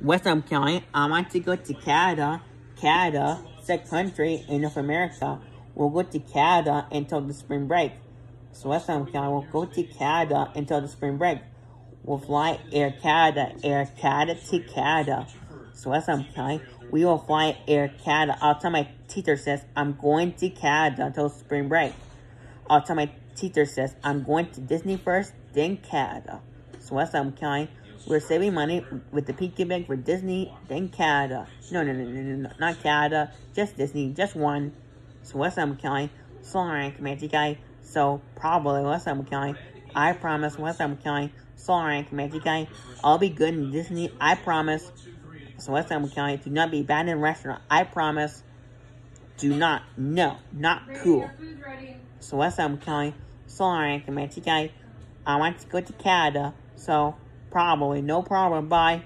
Western County, um, I want to go to Canada. Canada, sick country in North America. We'll go to Canada until the spring break. So Western will go to Canada until the spring break. We'll fly Air Canada, Air Canada to Canada. So Western County, we will fly Air Canada. I'll tell my teacher says I'm going to Canada until spring break. I'll tell my teacher says I'm going to Disney first, then Canada. So Western County, we're saving money with the piggy bank for Disney, then Canada. No, no, no, no, no, no, not Canada, just Disney, just one. So West Ham County, sorry, Comanche guy. So probably West Ham County. I promise West Ham County, sorry, Comanche guy. I'll be good in Disney, I promise. So West Ham County, do not be bad in restaurant, I promise. Do not, no, not cool. So West Ham County, sorry, Comanche guy. I want to go to Canada, so probably no problem. Bye.